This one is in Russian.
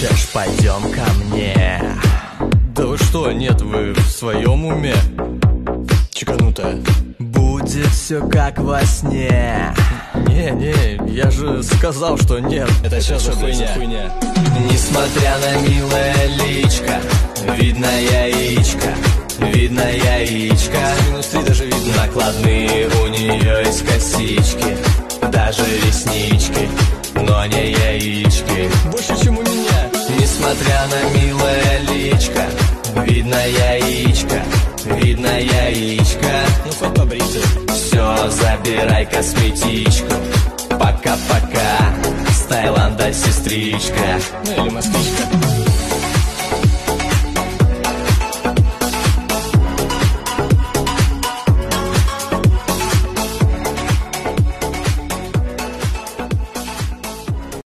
хочешь, пойдем ко мне Да вы что, нет, вы в своем уме? Чеканутая Будет все как во сне Не, не, я же сказал, что нет Это сейчас же хуйня. Несмотря на милое личко Видно яичко Видно яичко Минус три даже видно. Накладные у нее есть косички Даже реснички Но не яички Больше, чем у меня. Несмотря на милое личко Видно яичко Видно яичко Ну хоть побриться. Все, забирай косметичку Пока-пока С Таиланда сестричка Ну или москвичка.